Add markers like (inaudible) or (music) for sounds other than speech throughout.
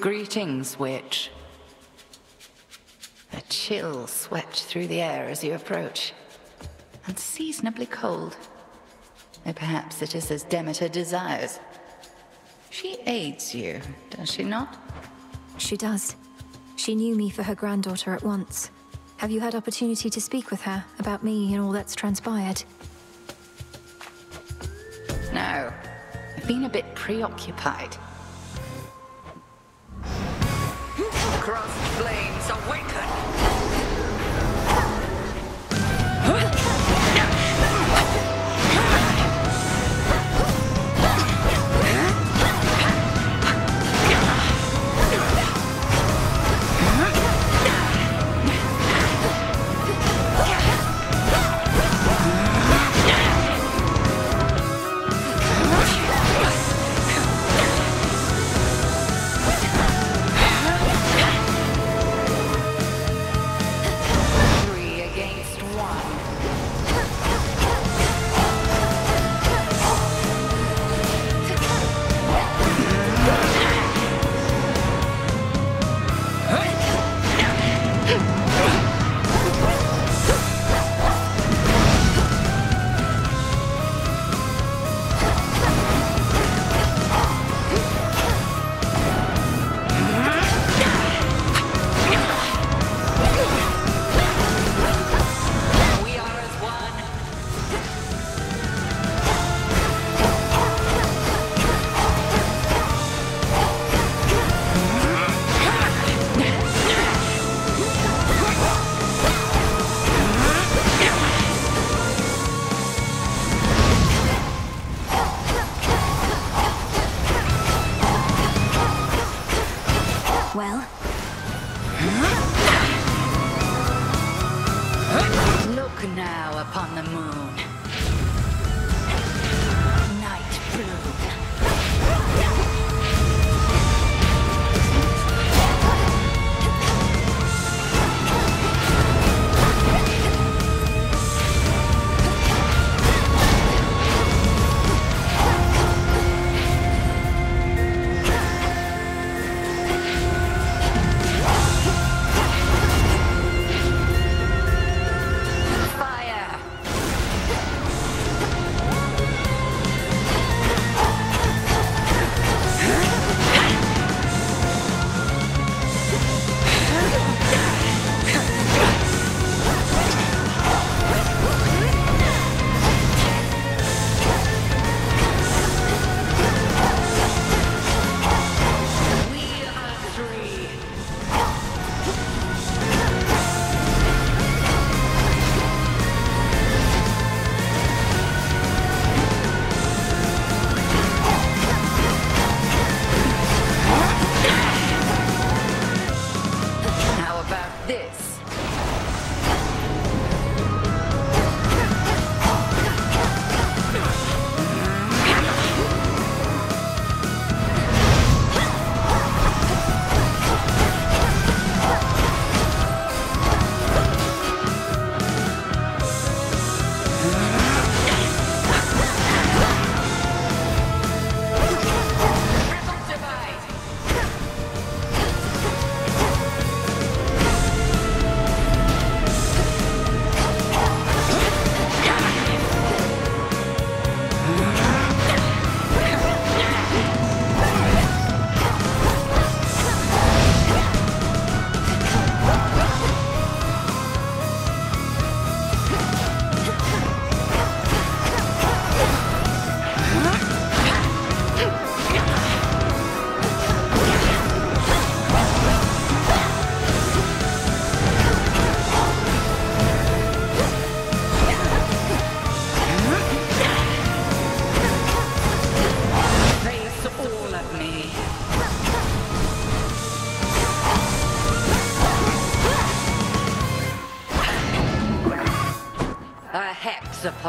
Greetings, witch. A chill swept through the air as you approach. Unseasonably cold. Though perhaps it is as Demeter desires. She aids you, does she not? She does. She knew me for her granddaughter at once. Have you had opportunity to speak with her about me and all that's transpired? No. I've been a bit preoccupied. Cross flames awaken!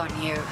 Upon you.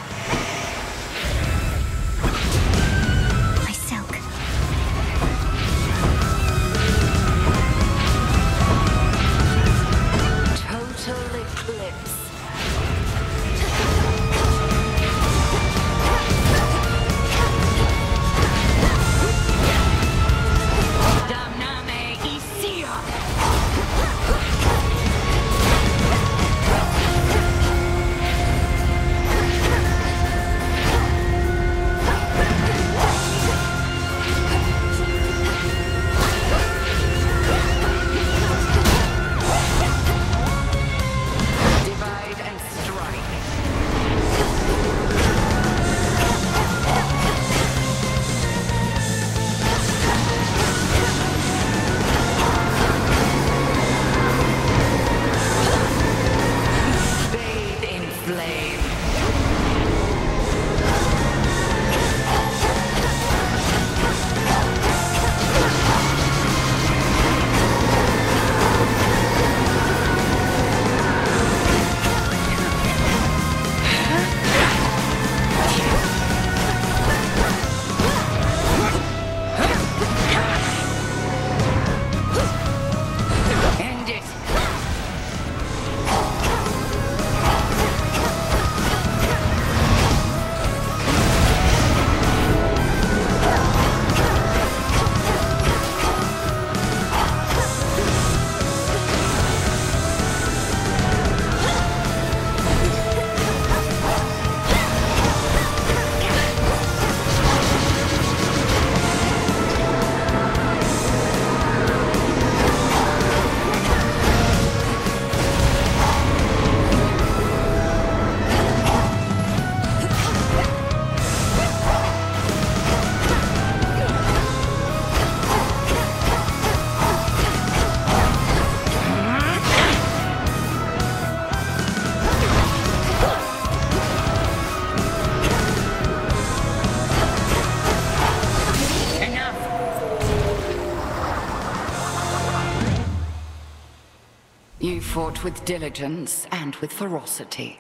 With diligence and with ferocity.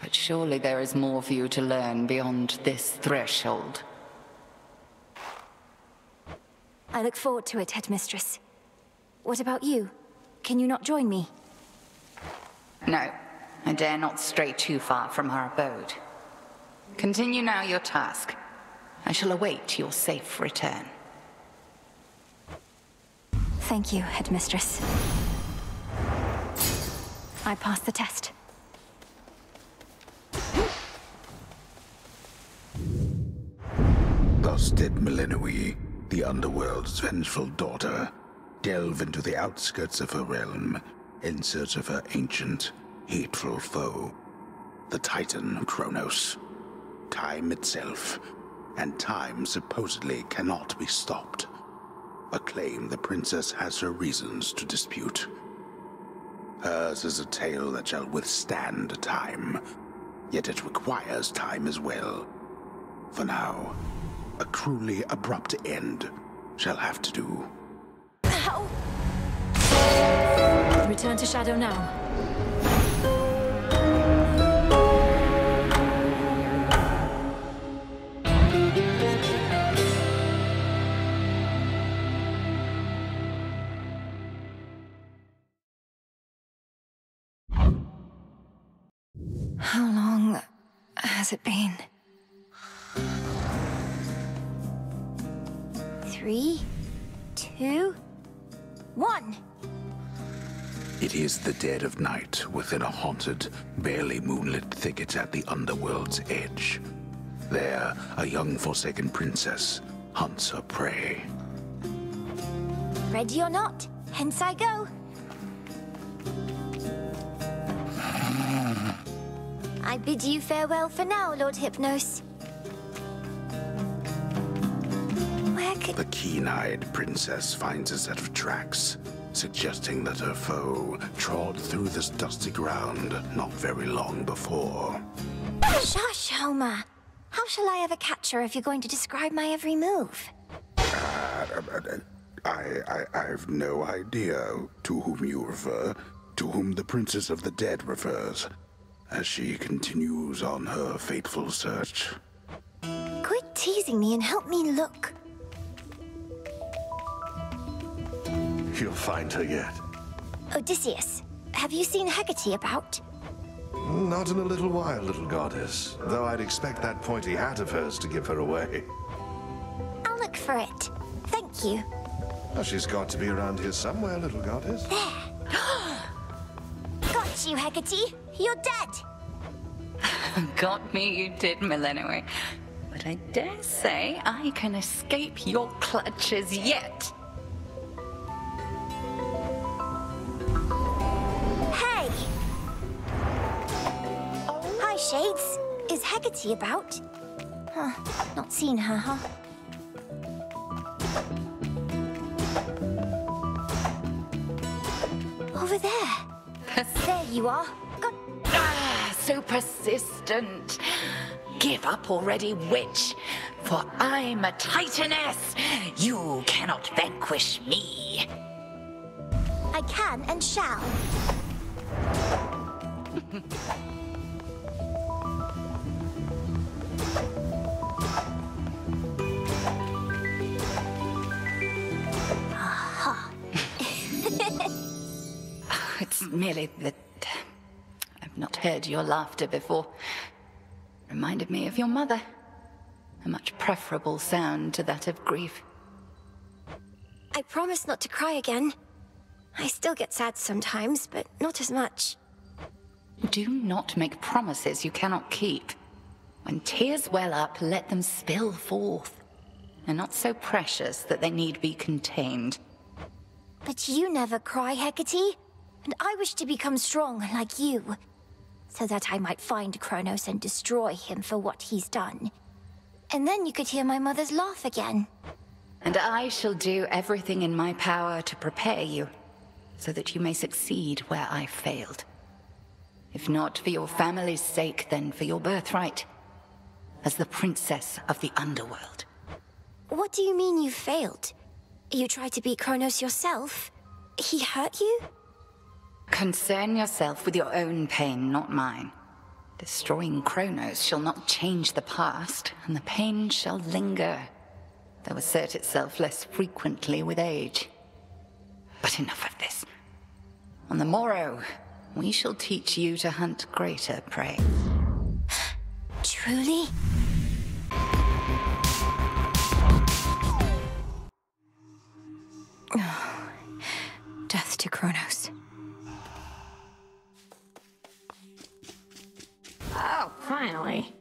But surely there is more for you to learn beyond this threshold. I look forward to it, Headmistress. What about you? Can you not join me? No, I dare not stray too far from our abode. Continue now your task. I shall await your safe return. Thank you, Headmistress. I passed the test. Thus did Melinoe, the Underworld's vengeful daughter, delve into the outskirts of her realm in search of her ancient, hateful foe, the Titan Chronos. Time itself, and time supposedly cannot be stopped. A claim the princess has her reasons to dispute. Hers is a tale that shall withstand time, yet it requires time as well. For now, a cruelly abrupt end shall have to do. Ow! Return to Shadow now. How long has it been? Three, two, one. It is the dead of night within a haunted, barely moonlit thicket at the underworld's edge. There, a young Forsaken princess hunts her prey. Ready or not, hence I go. I bid you farewell for now, Lord Hypnos. The keen-eyed princess finds a set of tracks, suggesting that her foe trod through this dusty ground not very long before. Shush, Homer. How shall I ever catch her if you're going to describe my every move? Uh, I, I, I've no idea to whom you refer, to whom the Princess of the Dead refers, as she continues on her fateful search. Quit teasing me and help me look. You'll find her yet. Odysseus, have you seen Hecate about? Not in a little while, little goddess. Though I'd expect that pointy hat of hers to give her away. I'll look for it. Thank you. Well, she's got to be around here somewhere, little goddess. There. (gasps) got you, Hecate. You're dead. (laughs) Got me, you did, Melinoe. But I dare say I can escape your clutches yet. Hey! Hi, Shades. Is Hecate about? Huh. Not seen her, huh? Over there. (laughs) There you are. So persistent. Give up already, witch. For I'm a titaness. You cannot vanquish me. I can and shall. (laughs) It's merely that not heard your laughter before. Reminded me of your mother. A much preferable sound to that of grief. I promise not to cry again. I still get sad sometimes, but not as much. Do not make promises you cannot keep. When tears well up, let them spill forth. They're not so precious that they need be contained. But you never cry, Hecate. And I wish to become strong like you. So that I might find Chronos and destroy him for what he's done. And then you could hear my mother's laugh again. And I shall do everything in my power to prepare you, so that you may succeed where I failed. If not for your family's sake, then for your birthright, as the princess of the underworld. What do you mean you failed? You tried to beat Chronos yourself? He hurt you? Concern yourself with your own pain, not mine. Destroying Chronos shall not change the past, and the pain shall linger, though assert itself less frequently with age. But enough of this. On the morrow, we shall teach you to hunt greater prey. Truly? Finally.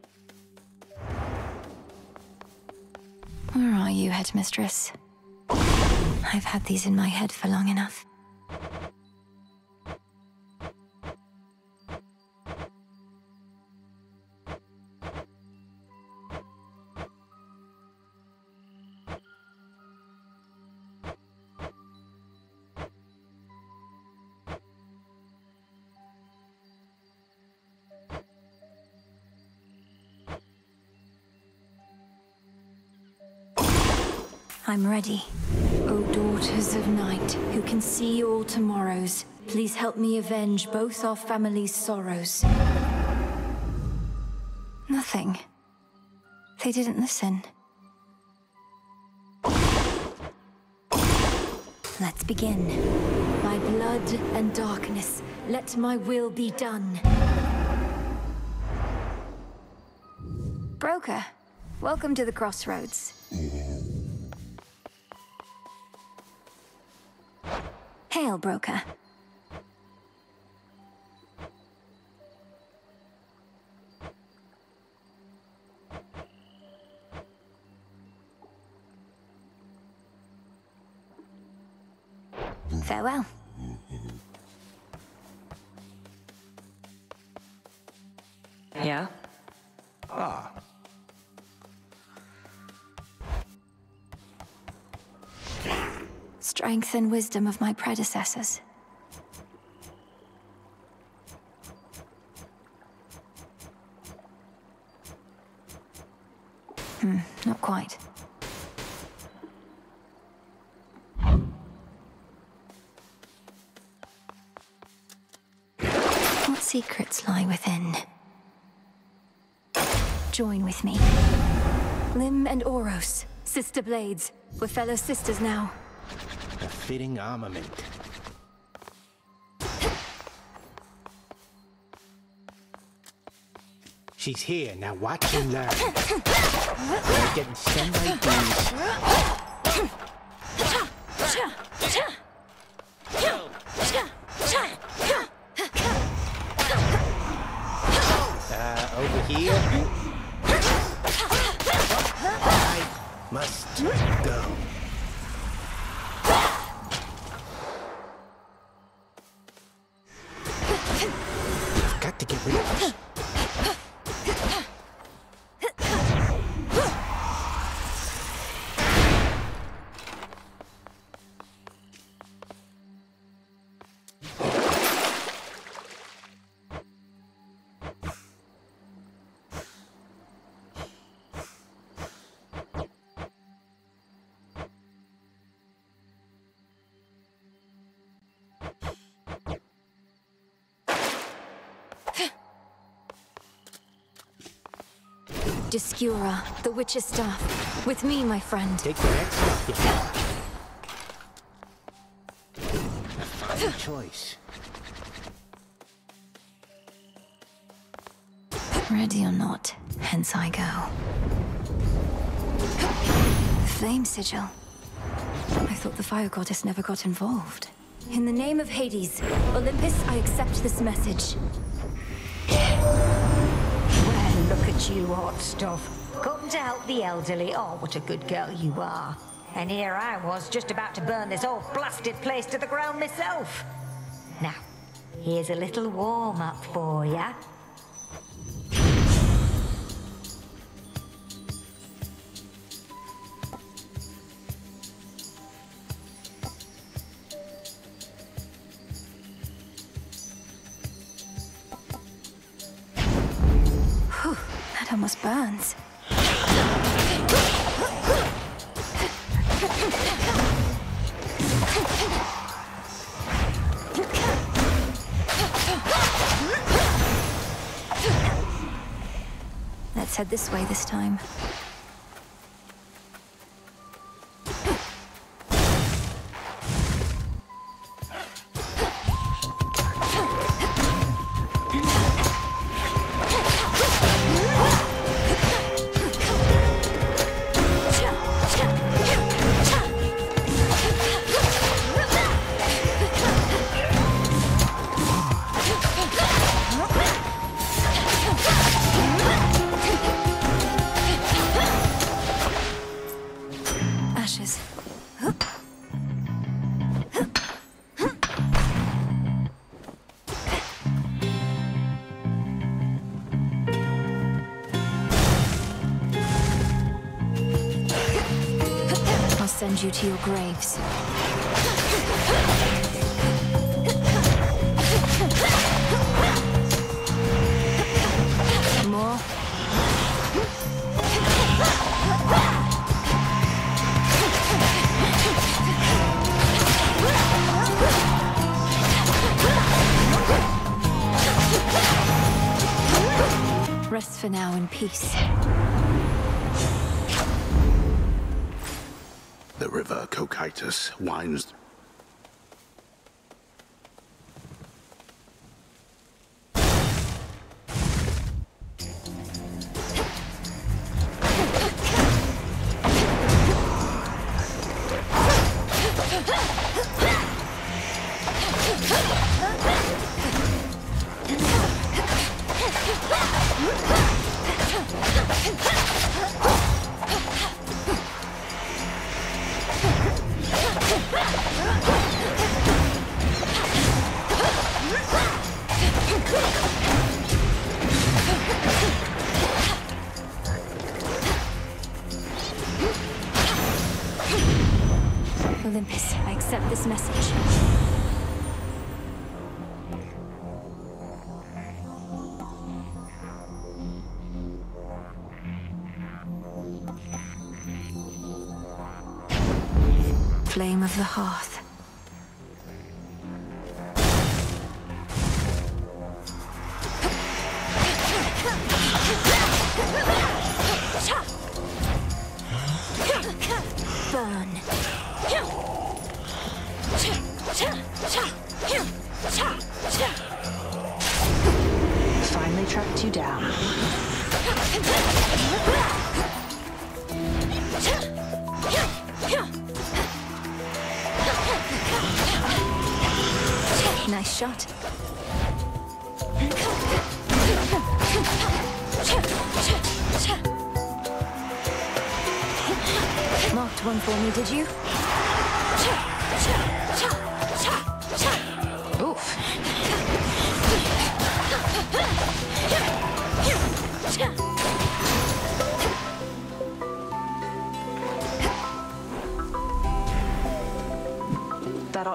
Where are you, headmistress? I've had these in my head for long enough. I'm ready. O daughters of night, who can see all tomorrows, please help me avenge both our family's sorrows. Nothing. They didn't listen. Let's begin. By blood and darkness, let my will be done. Broker, welcome to the crossroads. Hail, Broker. Farewell. Strength and wisdom of my predecessors. Hmm, not quite. What secrets lie within? Join with me. Lim and Oros, sister blades. We're fellow sisters now. Fitting armament. She's here, now watch and learn. You're getting some these. Uh, over here. I must go. Descura, the witch's staff. With me, my friend. Take the next step, A fine choice. Ready or not, hence I go. Flame sigil. I thought the fire goddess never got involved. In the name of Hades, Olympus, I accept this message. At you, hot stuff. Come to help the elderly. Oh, what a good girl you are. And here I was, just about to burn this whole blasted place to the ground myself. Now, here's a little warm-up for ya. Way this time. Send you to your graves. More? Rest for now in peace. River Cocytus winds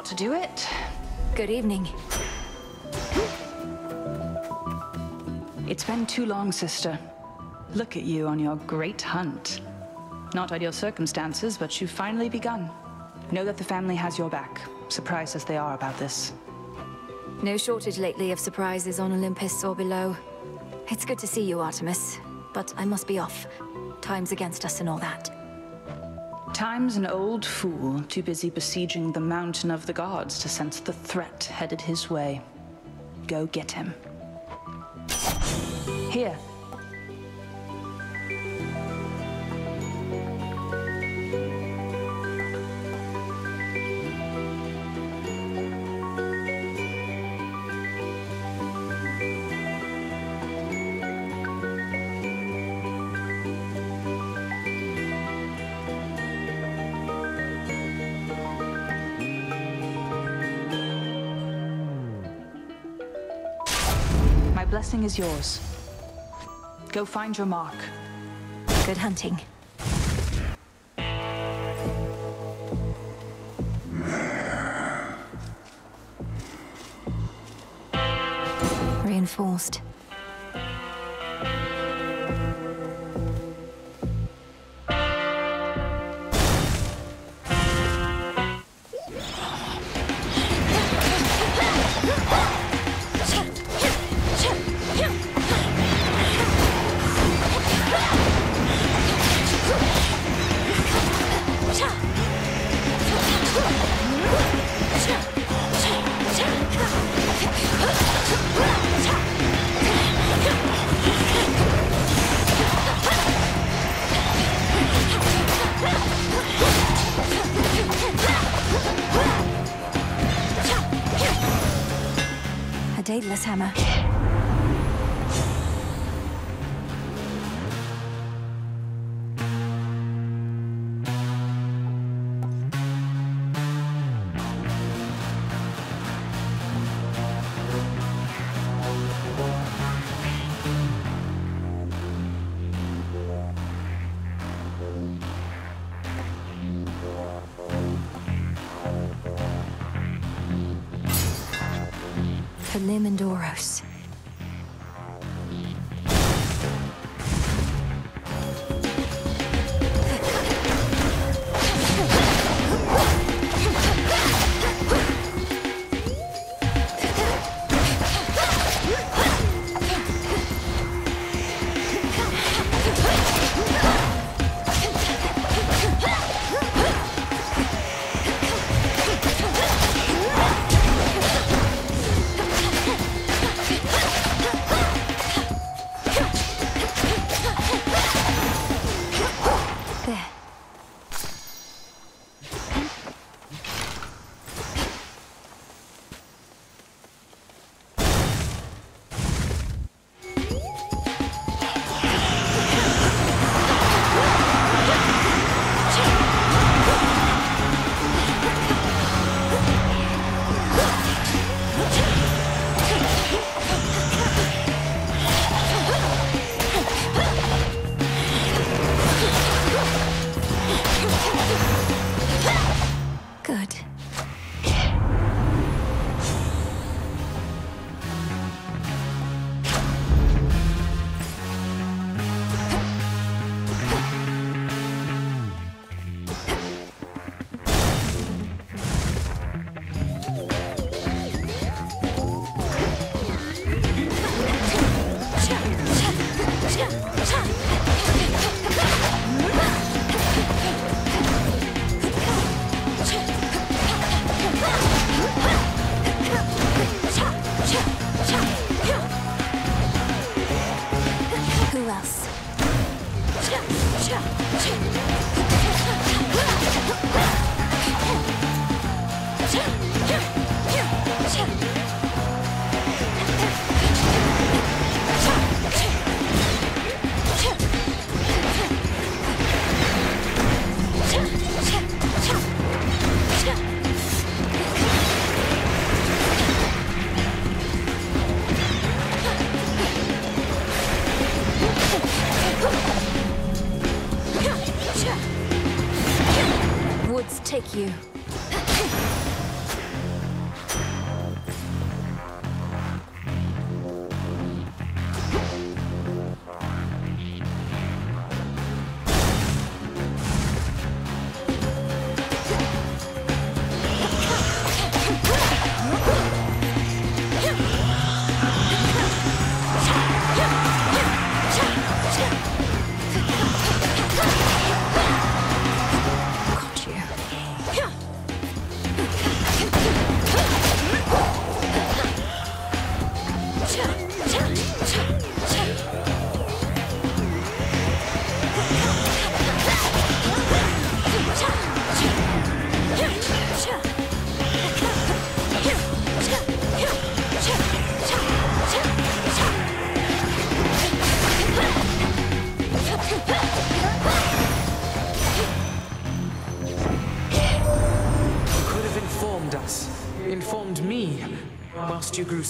to do it. Good evening. It's been too long, sister. Look at you on your great hunt. Not ideal circumstances, but you've finally begun. Know that the family has your back, surprised as they are about this. No shortage lately of surprises on Olympus or below. It's good to see you, Artemis. But I must be off. Time's against us and all that. Time's an old fool, too busy besieging the mountain of the gods to sense the threat headed his way. Go get him. Here. Blessing is yours. Go find your mark. Good hunting. Reinforced. 系嘛。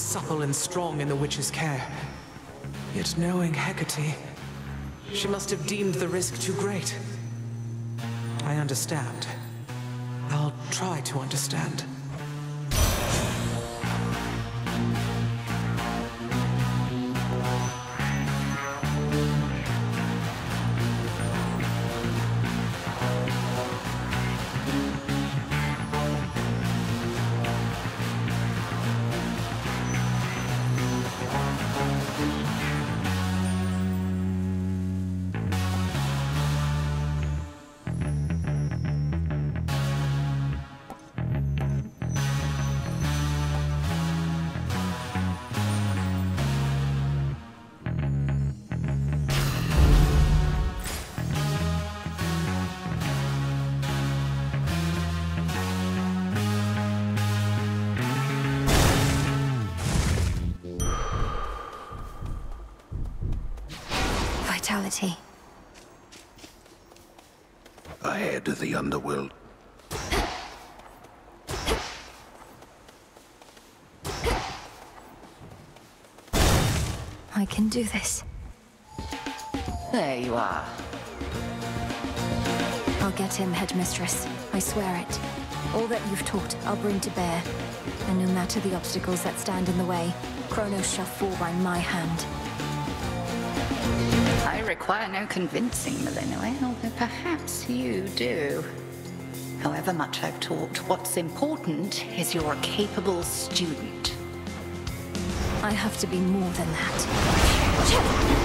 Supple and strong in the witch's care. Yet knowing Hecate, she must have deemed the risk too great. I understand. I'll try to understand. Brutality. Ahead of the underworld. I can do this. There you are. I'll get him, Headmistress. I swear it. All that you've taught, I'll bring to bear. And no matter the obstacles that stand in the way, Chronos shall fall by my hand. I require no convincing, Melinoe, although perhaps you do. However much I've taught, what's important is you're a capable student. I have to be more than that.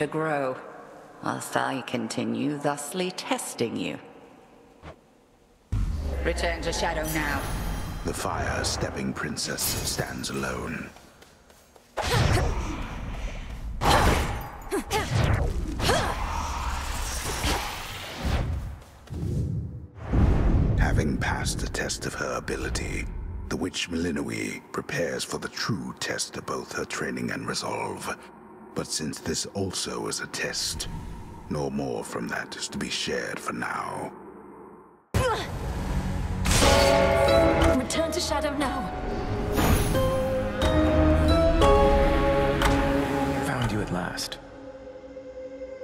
To grow, whilst I continue thusly testing you. Return to Shadow now. The fire-stepping princess stands alone. Having passed the test of her ability, the witch Melinoe prepares for the true test of both her training and resolve. But since this also is a test, no more from that is to be shared for now. Return to Shadow now. Found you at last.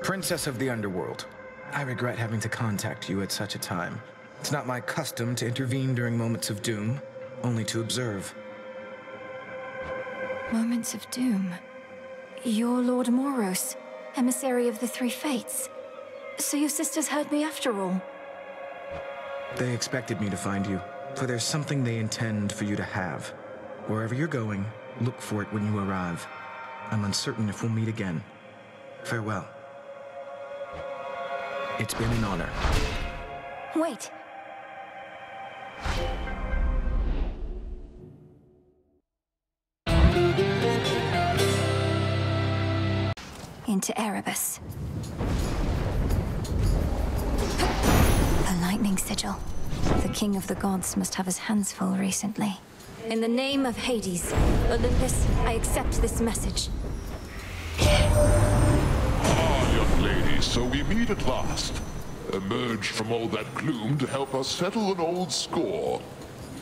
Princess of the Underworld. I regret having to contact you at such a time. It's not my custom to intervene during moments of doom, only to observe. Moments of doom. You're Lord Moros, emissary of the Three Fates. So your sisters heard me after all. They expected me to find you, for there's something they intend for you to have. Wherever you're going, look for it when you arrive. I'm uncertain if we'll meet again. Farewell. It's been an honor. Wait. Into Erebus. A lightning sigil. The king of the gods must have his hands full recently. In the name of Hades, Olympus, I accept this message. Ah, young lady, so we meet at last. Emerged from all that gloom to help us settle an old score.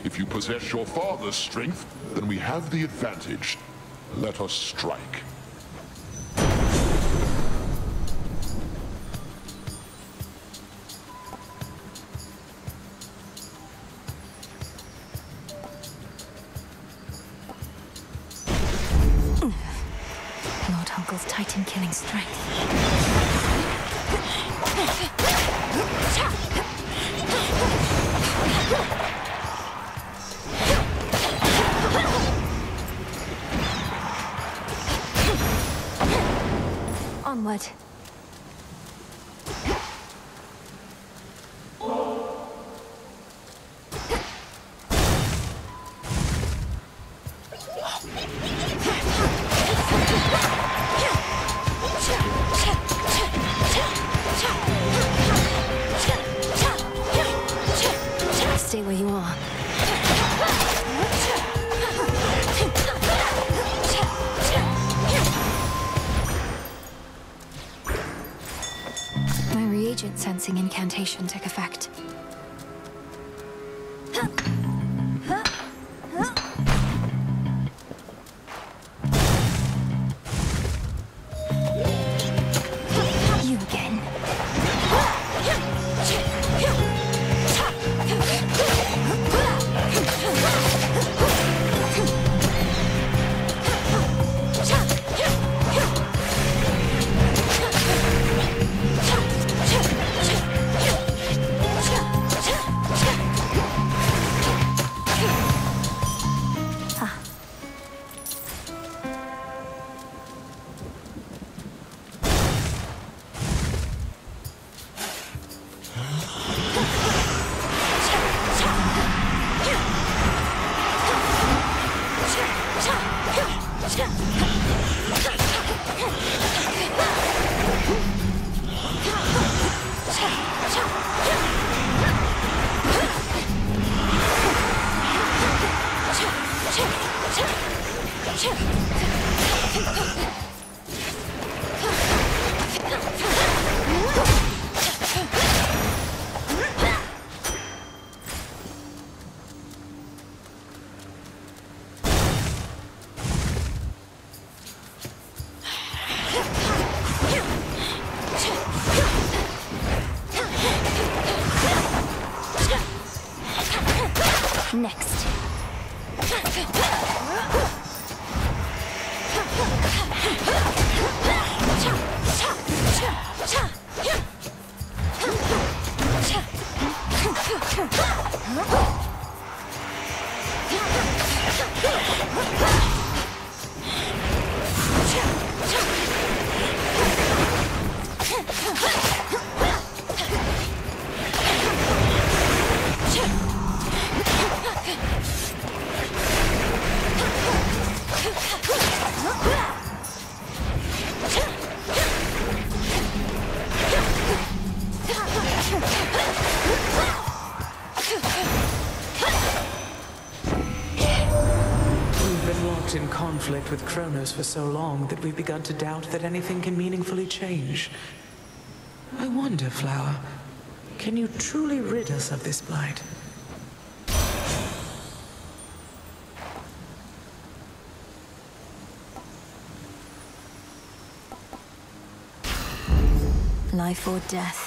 If you possess your father's strength, then we have the advantage. Let us strike. Titan killing strength. Chronos for so long that we've begun to doubt that anything can meaningfully change. I wonder, Flower, can you truly rid us of this blight? Life or death.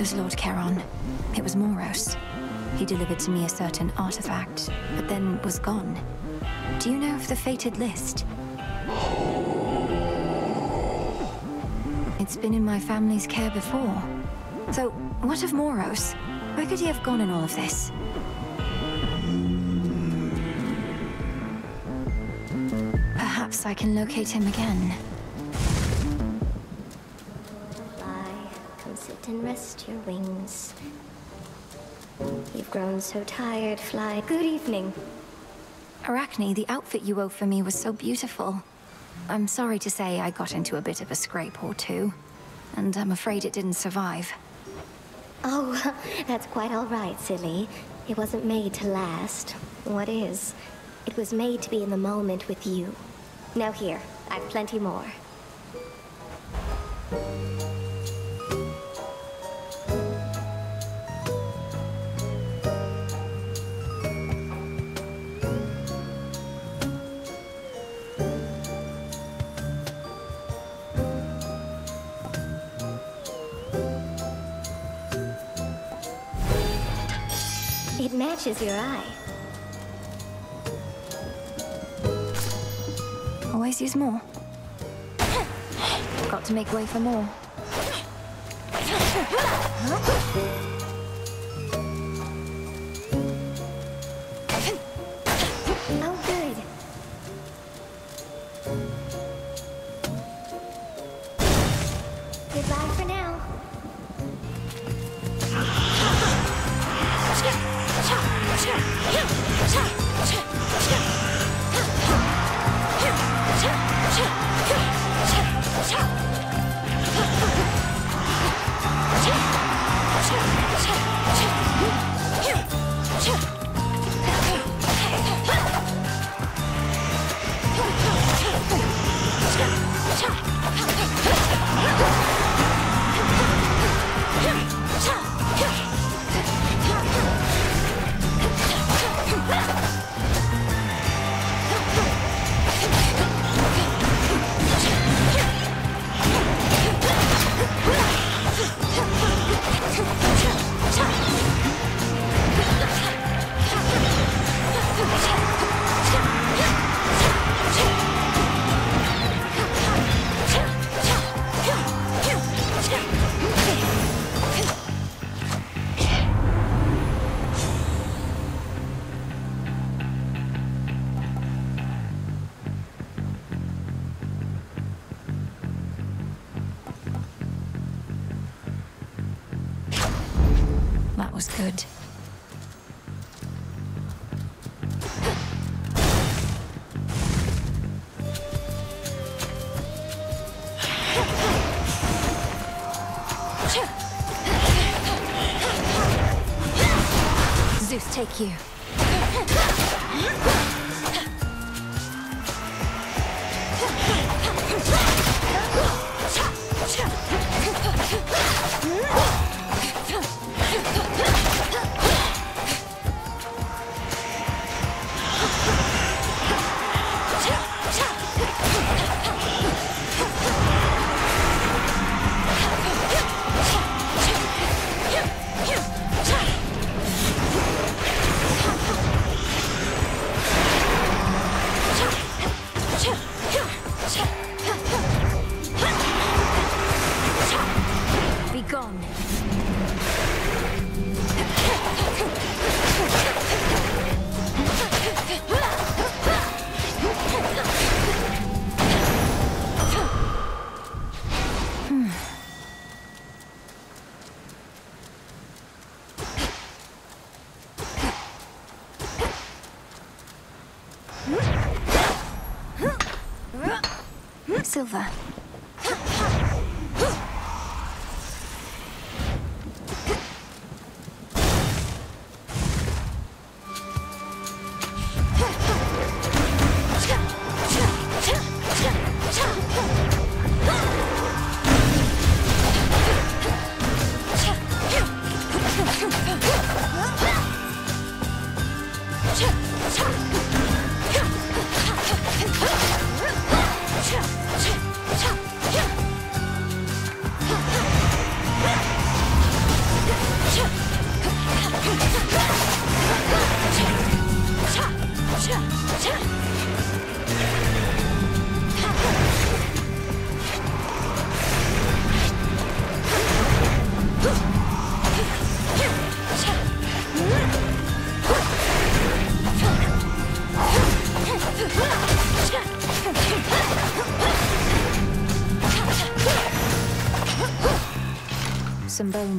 Of Lord Charon. It was Moros. He delivered to me a certain artifact, but then was gone. Do you know of the fated list? It's been in my family's care before. So, what of Moros? Where could he have gone in all of this? Perhaps I can locate him again. Grown so tired, Fly. Good evening. Arachne, the outfit you wove for me was so beautiful. I'm sorry to say I got into a bit of a scrape or two. And I'm afraid it didn't survive. Oh, that's quite all right, silly. It wasn't made to last. What is? It was made to be in the moment with you. Now here, I've plenty more. It matches your eye. Always use more. Got to make way for more. Oh, Silver.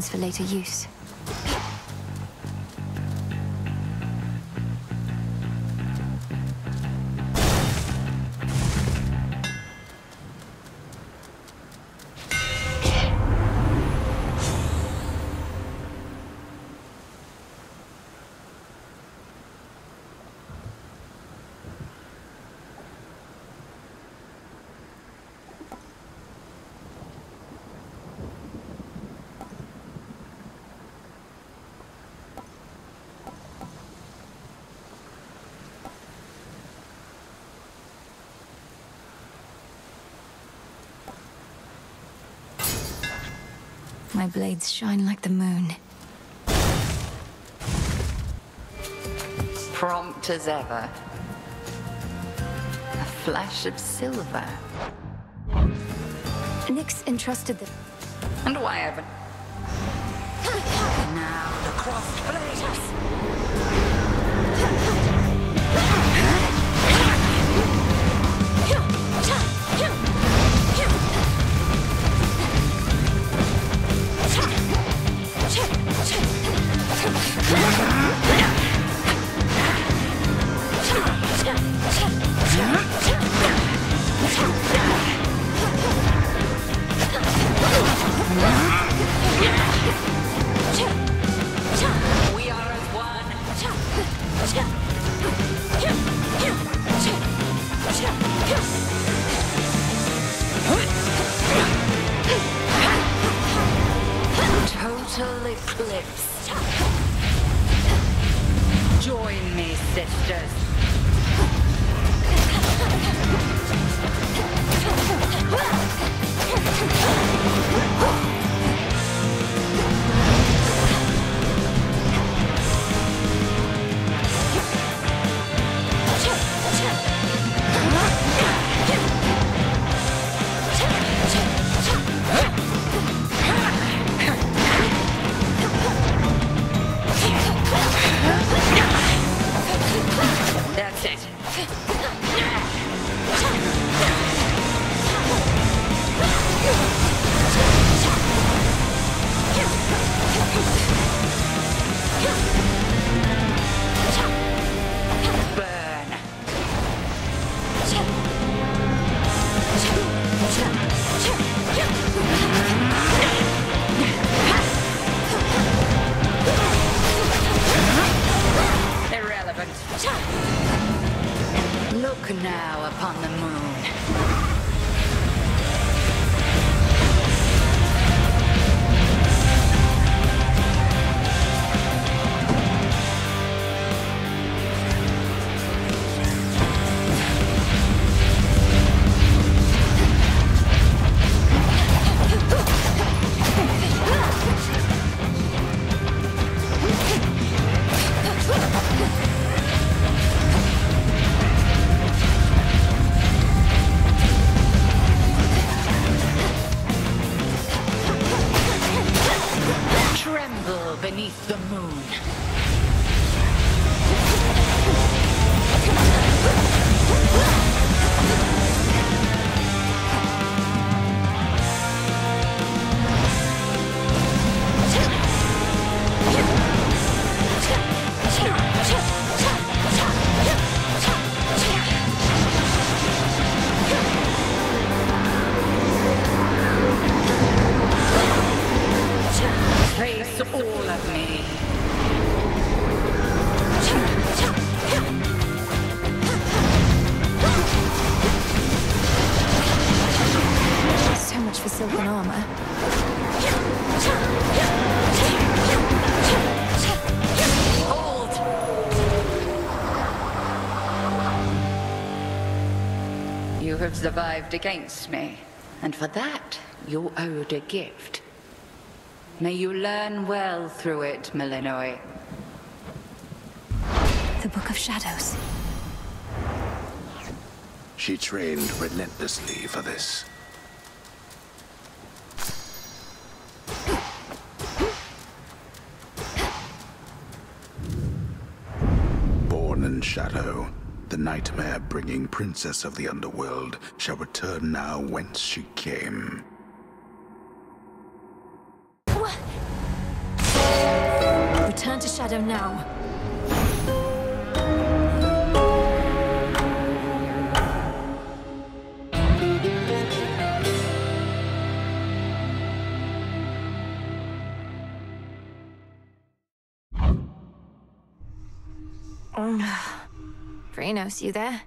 For later use. My blades shine like the moon. Prompt as ever. A flash of silver. Nyx entrusted the... And why haven't... (laughs) Now the crossed flames. (laughs) Yeah. Survived against me, and for that you're owed a gift. May you learn well through it, Melinoe. The Book of Shadows. She trained relentlessly for this. Born in shadow, the nightmare bringing princess of the underworld shall return now whence she came. What? Return to Shadow now. Oh, Vrenos, you there?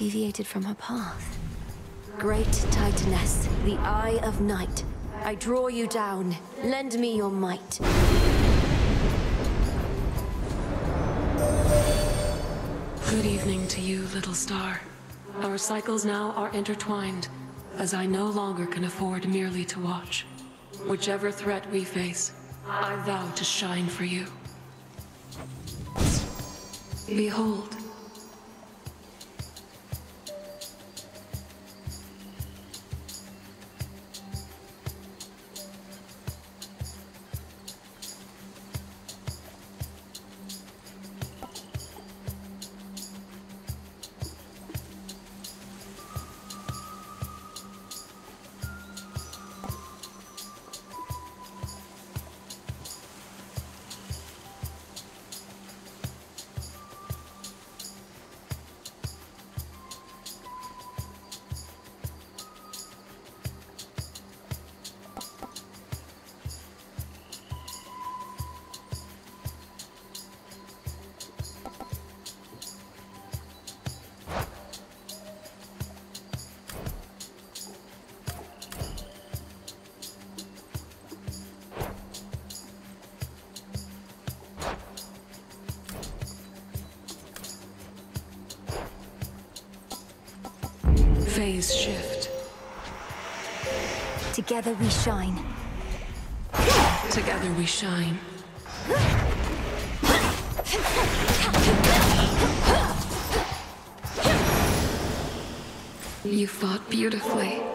Deviated from her path. Great Titaness, the Eye of Night. I draw you down. Lend me your might. Good evening to you, little star. Our cycles now are intertwined, as I no longer can afford merely to watch. Whichever threat we face, I vow to shine for you. Behold. Together we shine. Together we shine. You fought beautifully.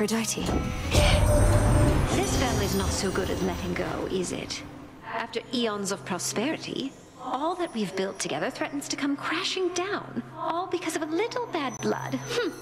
Aphrodite. This family's not so good at letting go, is it? After eons of prosperity, all that we've built together threatens to come crashing down. All because of a little bad blood. Hm.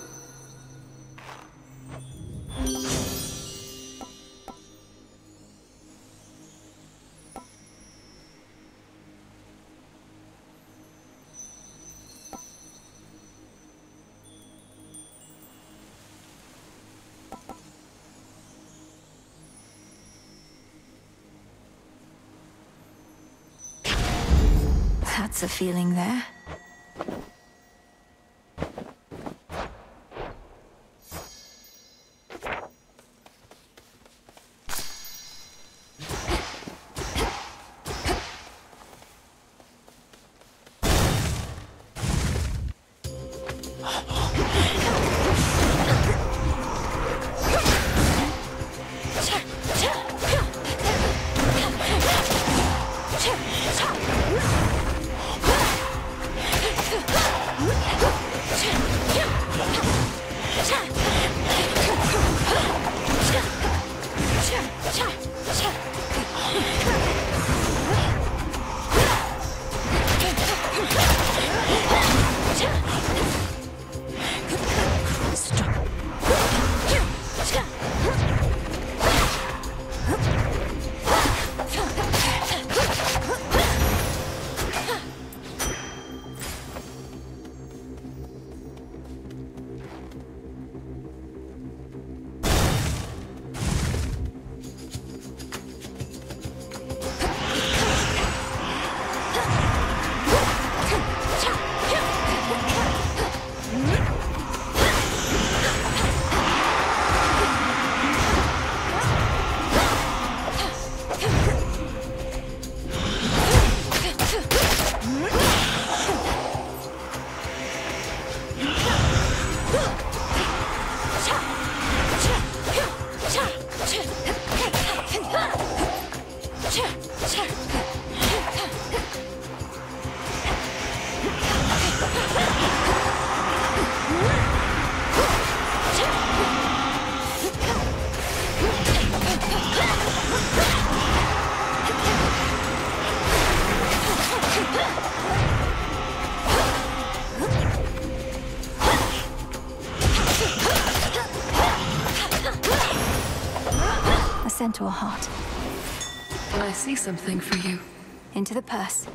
That's a feeling there. A centaur heart. I see something for you. Into the purse.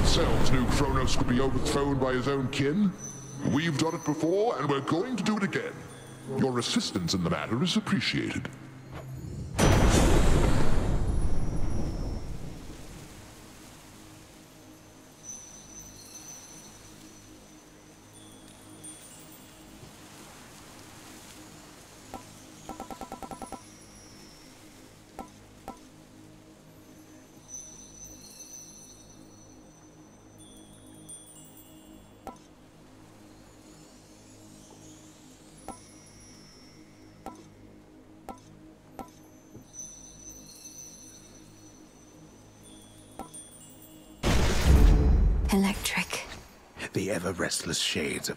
Yourselves knew Chronos could be overthrown by his own kin. We've done it before, and we're going to do it again. Your assistance in the matter is appreciated. Ever restless shades of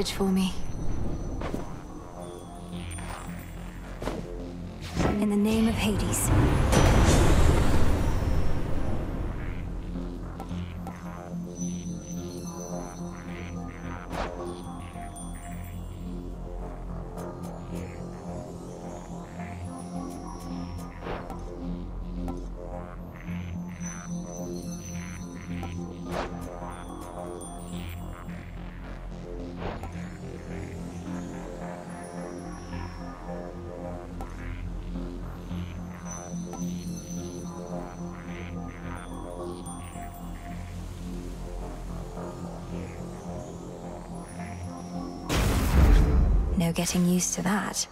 Message for me. No getting used to that.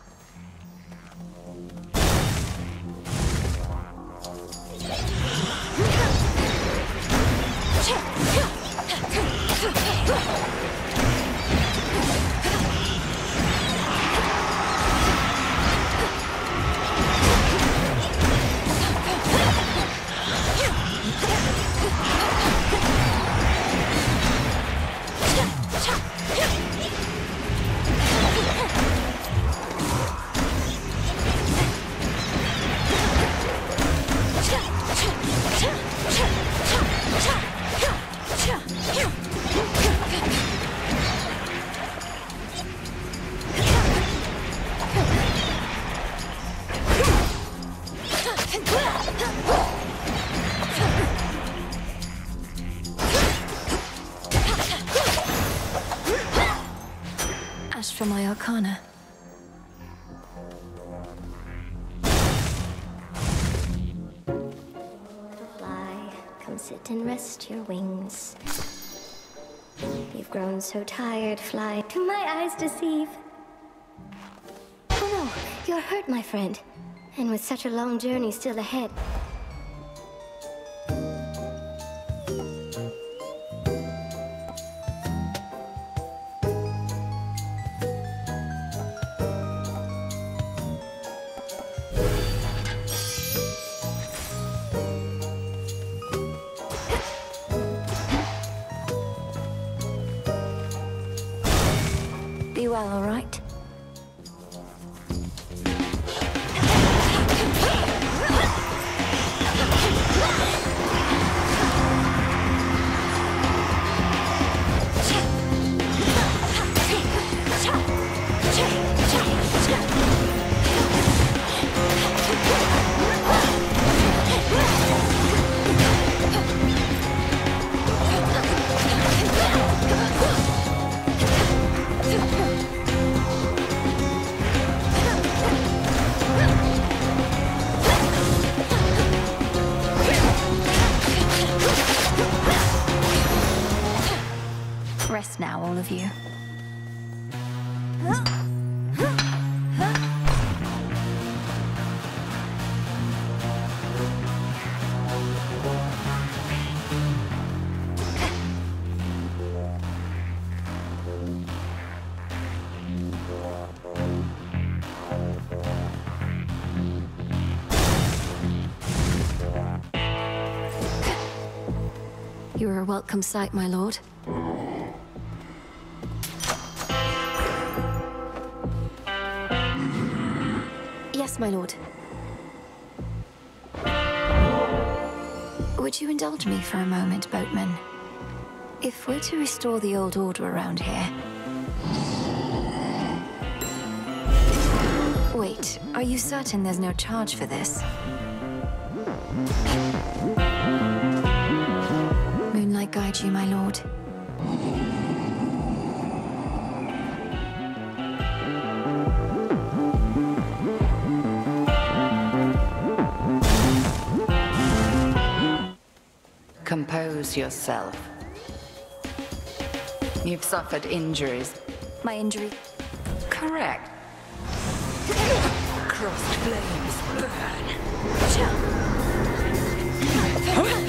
(laughs) You've grown so tired, fly. Do my eyes deceive? Oh no, you're hurt, my friend. And with such a long journey still ahead. Welcome sight, my lord. Yes, my lord. Would you indulge me for a moment, boatman? If we're to restore the old order around here... Wait, are you certain there's no charge for this? Guide you, my lord. Compose yourself. You've suffered injuries. My injury? Correct. Crossed flames burn.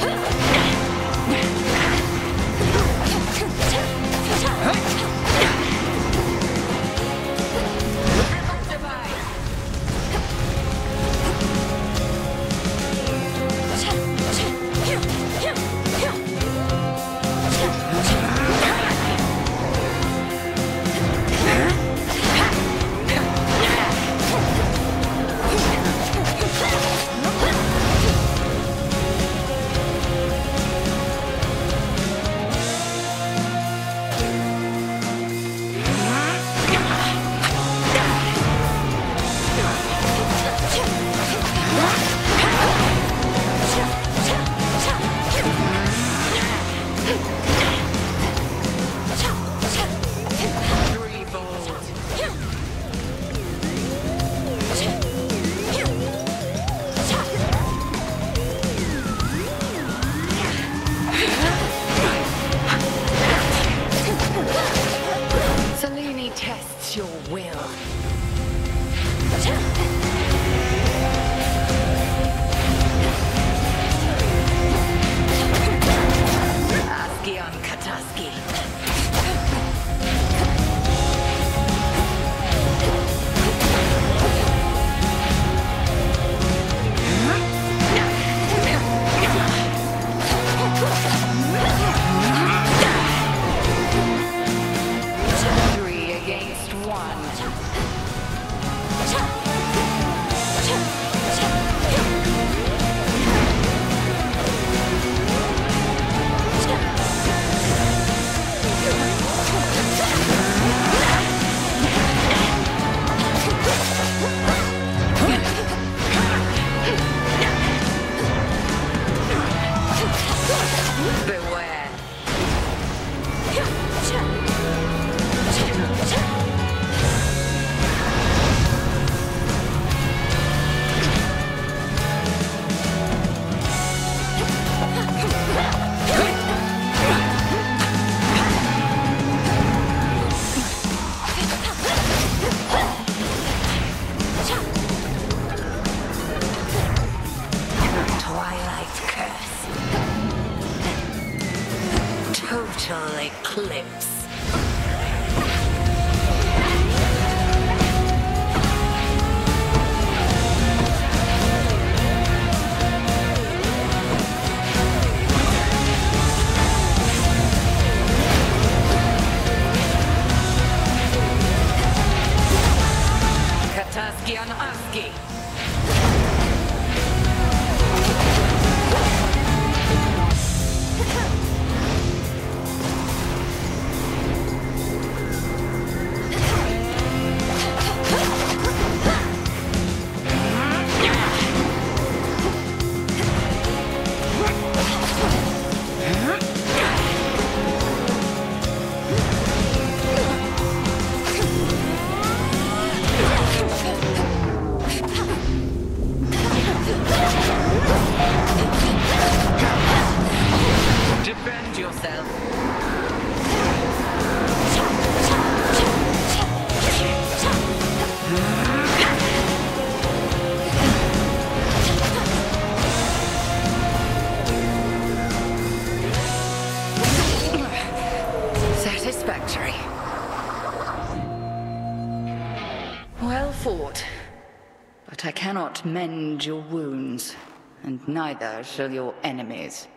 I mend your wounds, and neither shall your enemies.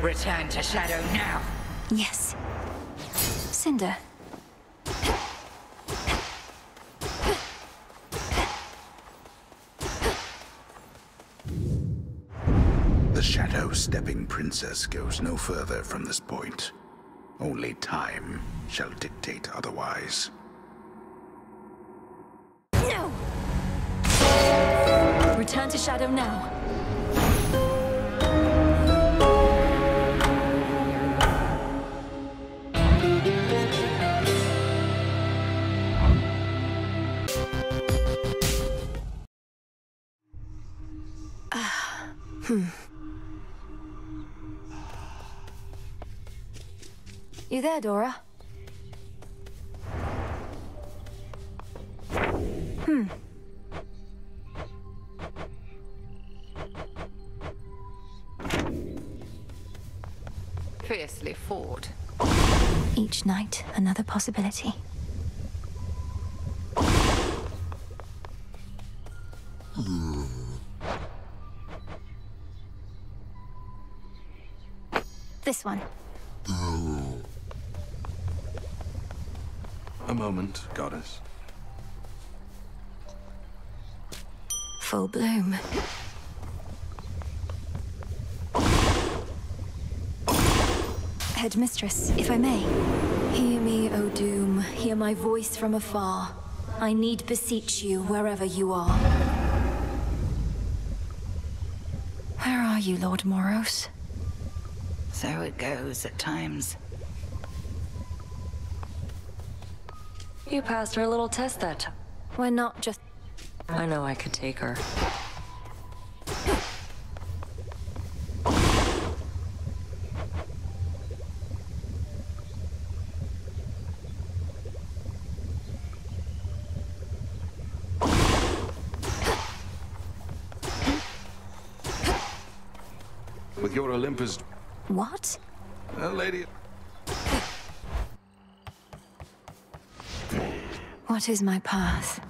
Return to Shadow now. Yes. Cinder. The Shadow Stepping Princess goes no further from this point. Only time shall dictate otherwise. Return to Shadow now. (sighs) Hmm. You there, Dora? Hmm. Fiercely fought. Each night, another possibility. This one. A moment, goddess. Full bloom. Headmistress, if I may. Hear me, O Doom. Hear my voice from afar. I need beseech you wherever you are. Where are you, Lord Moros? So it goes at times. You passed her a little test that time. We're not just... I know I could take her. With your Olympus, What? a lady. What is my path?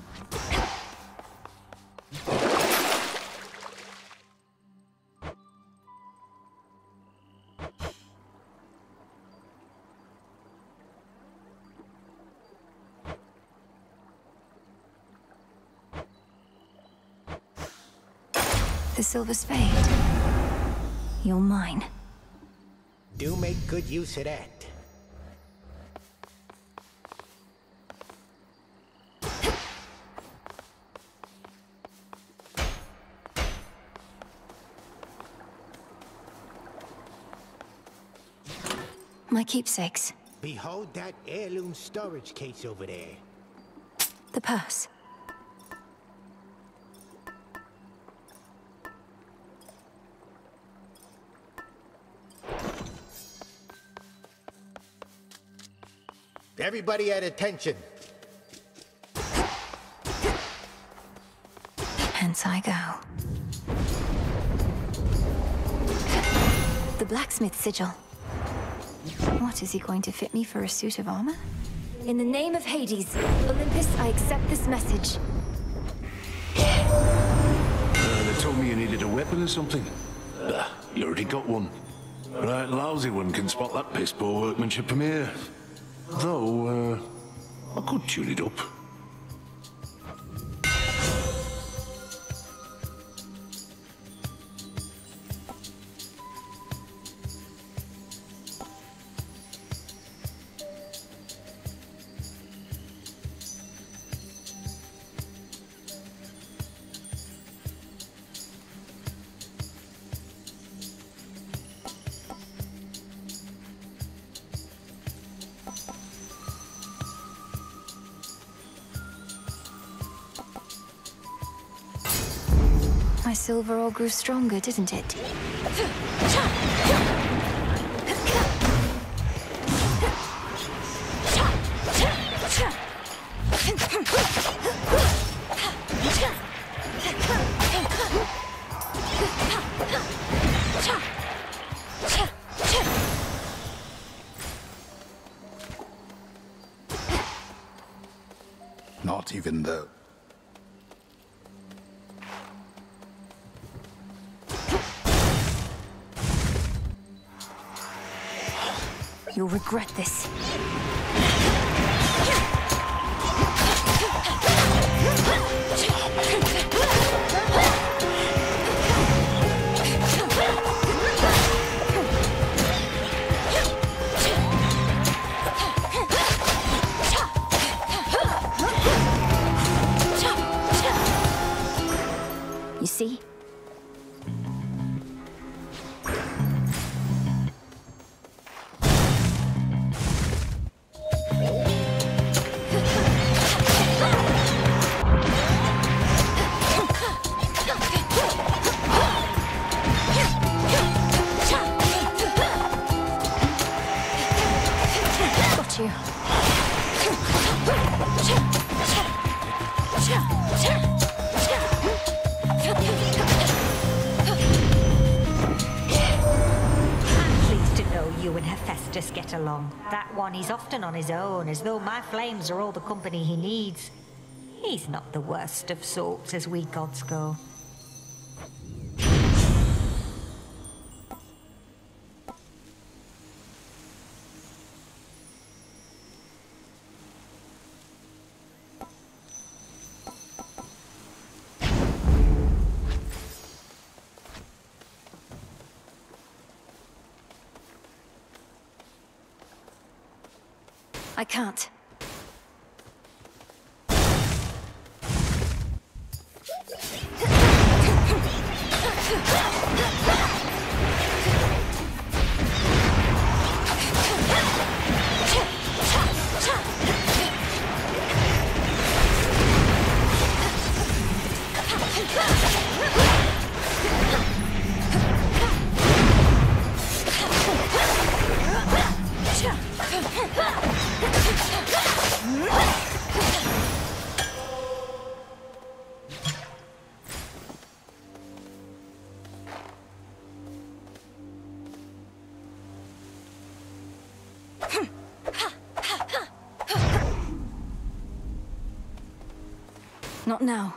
The silver spade. You're mine. Do make good use of that. My keepsakes. Behold that heirloom storage case over there. The purse. Everybody at attention. Hence I go. The blacksmith sigil. What, is he going to fit me for a suit of armor? In the name of Hades, Olympus, I accept this message. Uh, they told me you needed a weapon or something. Ah, you already got one. A right lousy one can spot that piss poor workmanship from here. Though, uh, I could tune it up. Silver all grew stronger, didn't it? As though my flames are all the company he needs. He's not the worst of sorts as we gods go. Not now.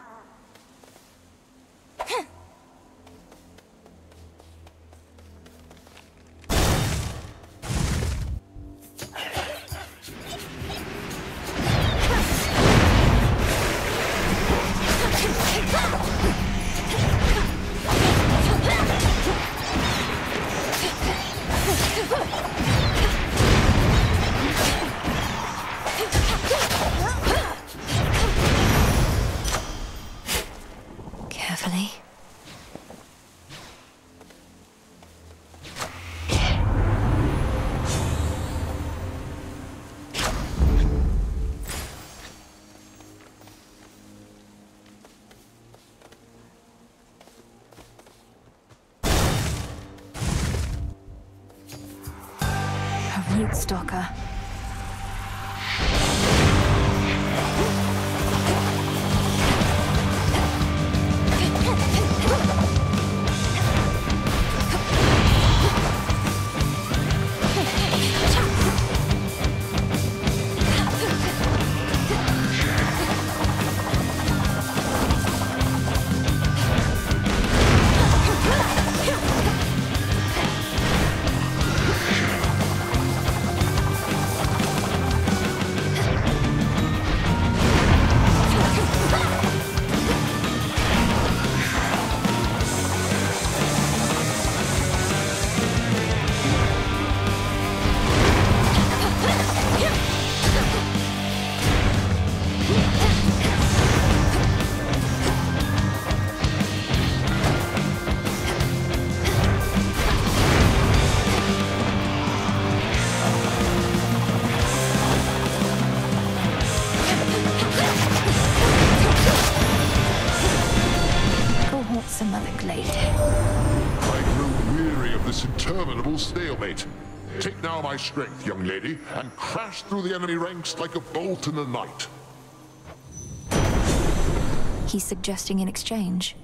Stalker. Strength, young lady, and crash through the enemy ranks like a bolt in the night. He's suggesting an exchange.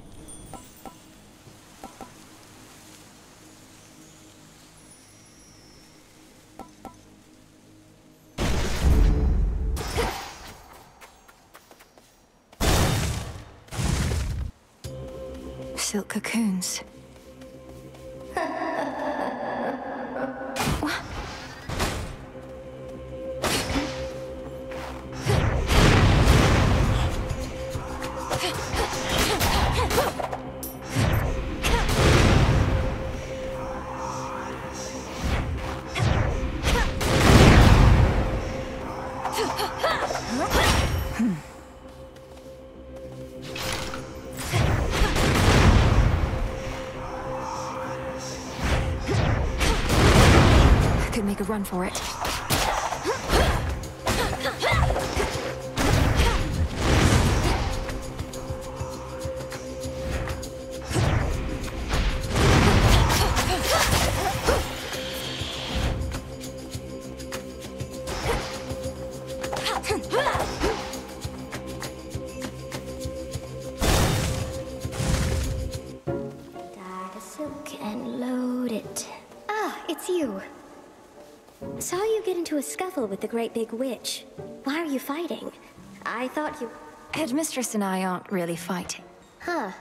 Run for it. With the great big witch. Why are you fighting? I thought you. Headmistress and I aren't really fighting. Huh.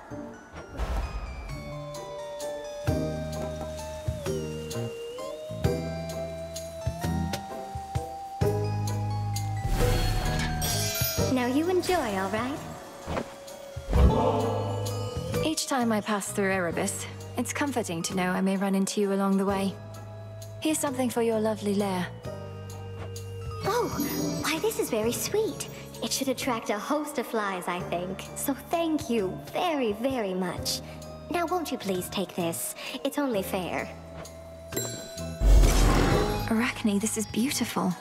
Now you enjoy, all right? Each time I pass through Erebus, it's comforting to know I may run into you along the way. Here's something for your lovely lair. This is very sweet. It should attract a host of flies, I think. So thank you very, very much. Now, won't you please take this? It's only fair. Arachne, this is beautiful.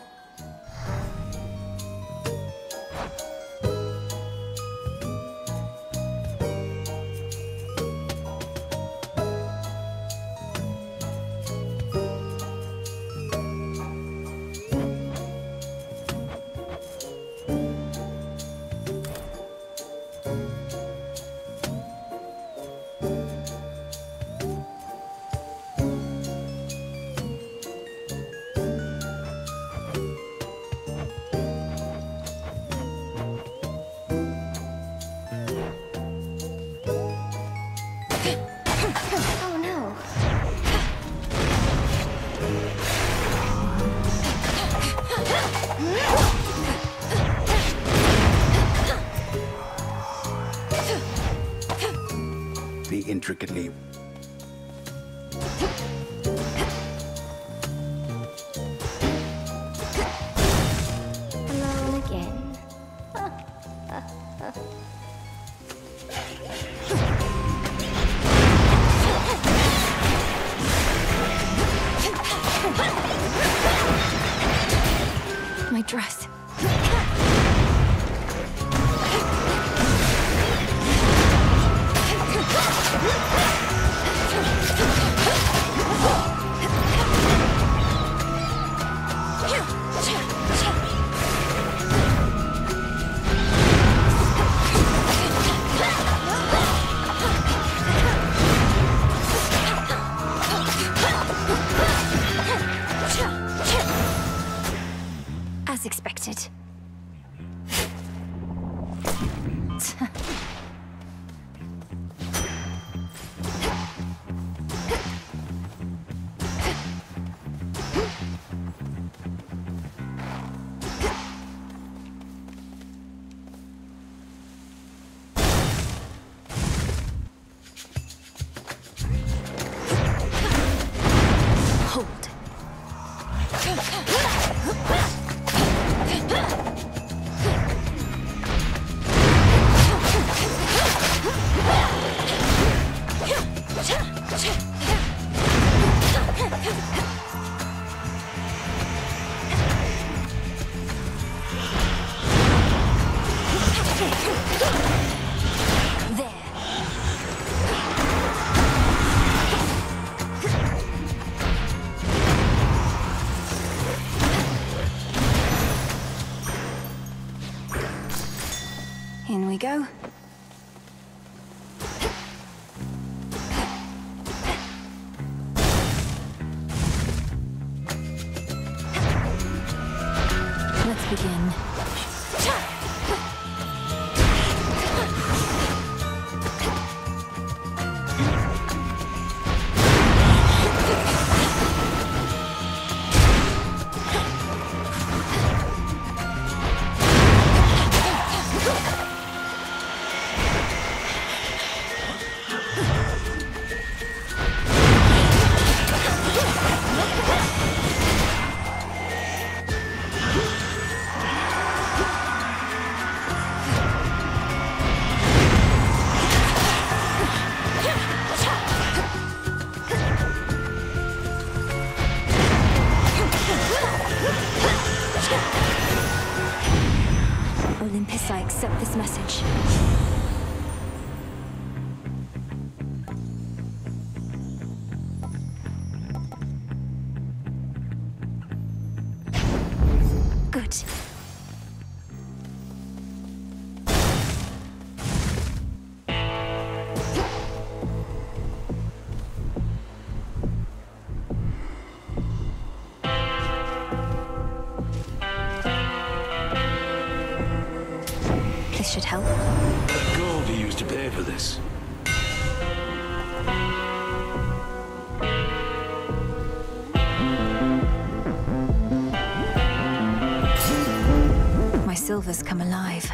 Come alive.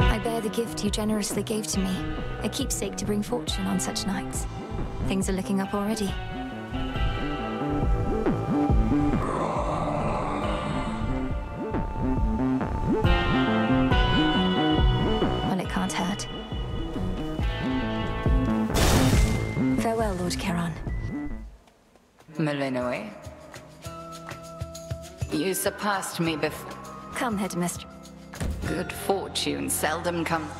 I bear the gift you generously gave to me, a keepsake to bring fortune on such nights. Things are looking up already. Well, it can't hurt. Farewell, Lord Charon. Melinoe. You surpassed me before. Come, Headmistress. Good fortune seldom comes.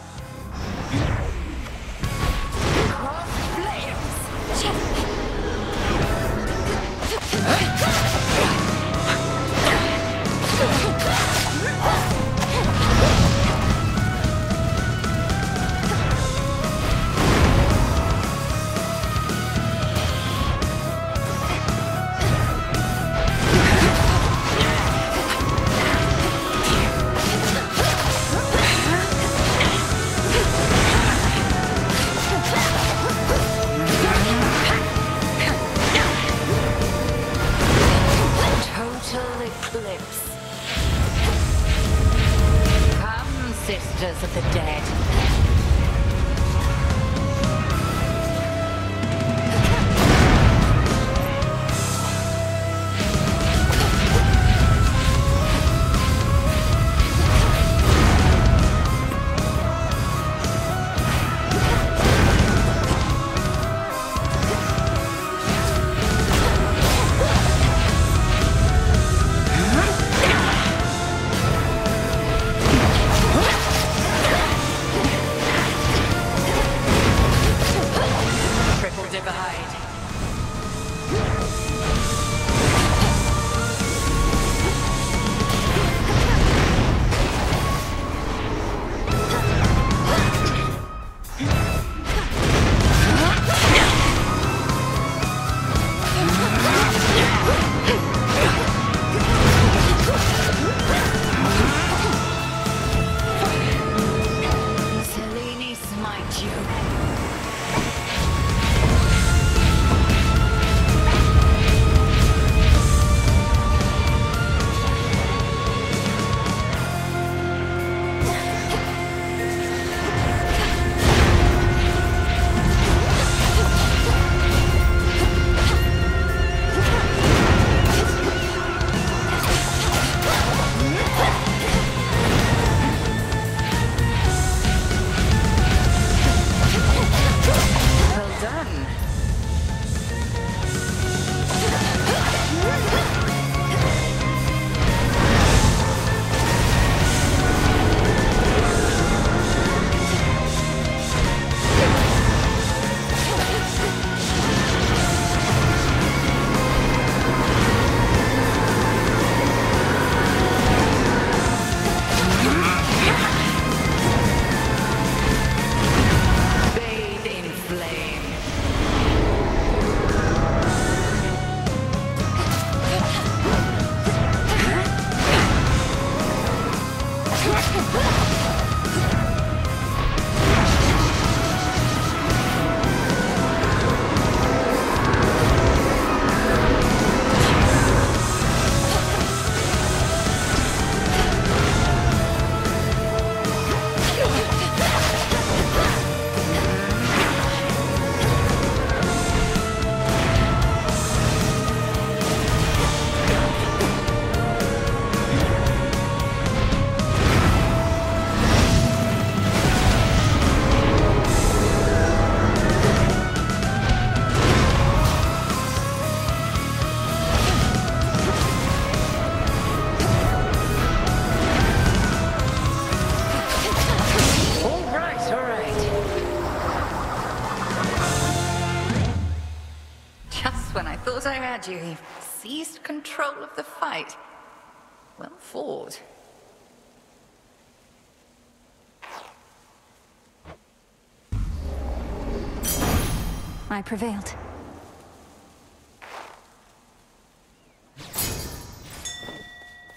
I prevailed.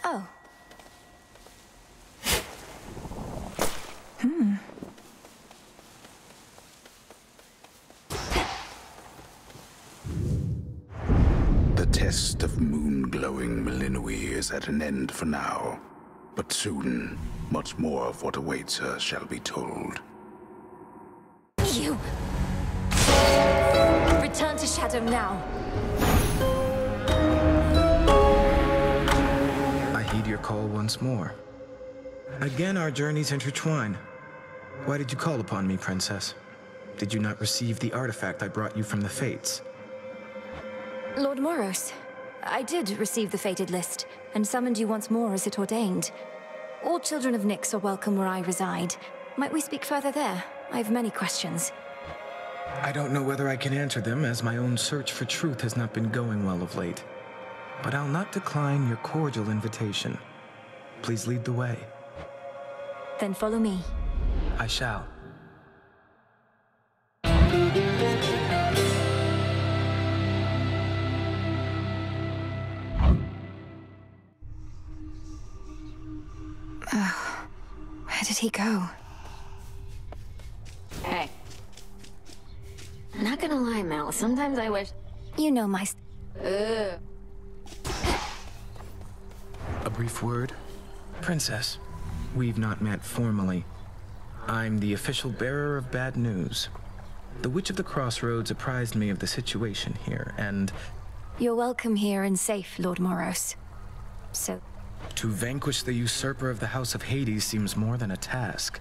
Oh. Hmm. The test of moon-glowing Melinoe is at an end for now. But soon, much more of what awaits her shall be told. Shadow now. I heed your call once more. Again, our journeys intertwine. Why did you call upon me, Princess? Did you not receive the artifact I brought you from the Fates? Lord Moros, I did receive the fated list, and summoned you once more as it ordained. All children of Nyx are welcome where I reside. Might we speak further there? I have many questions. I don't know whether I can answer them, as my own search for truth has not been going well of late. But I'll not decline your cordial invitation. Please lead the way. Then follow me. I shall. Where did he go? Not gonna lie, Mel. Sometimes I wish. You know my. Ugh. A brief word? Princess, we've not met formally. I'm the official bearer of bad news. The Witch of the Crossroads apprised me of the situation here, and You're welcome here and safe, Lord Moros. So, to vanquish the usurper of the House of Hades seems more than a task.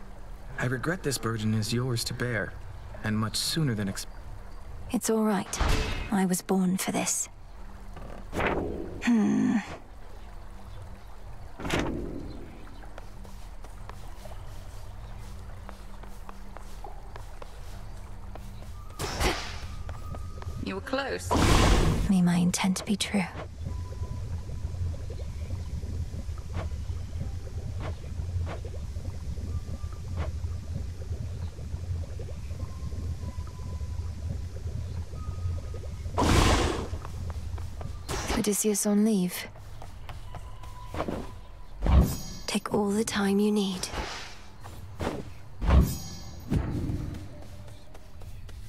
I regret this burden is yours to bear, and much sooner than ex- it's all right. I was born for this. Hmm. You were close. May my intent be true. Odysseus on leave. Take all the time you need.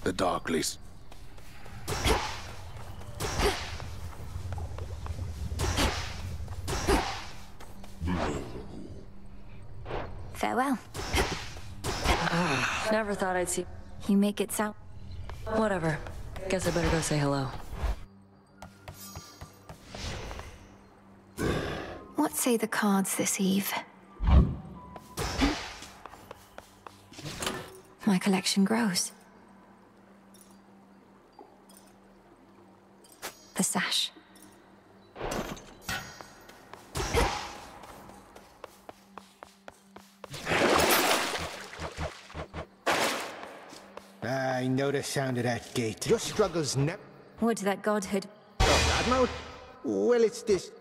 The Darkleys. Farewell. Ah. Never thought I'd see. You make it sound. Whatever. Guess I better go say hello. What say the cards this eve? My collection grows. The sash. I know the sound of that gate. Your struggles never. Would that godhood Oh, Godmouth? Well, it's this.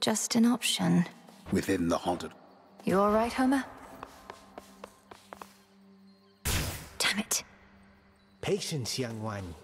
Just an option? Within the haunted. You all right, Homer? Damn it. Patience, young one.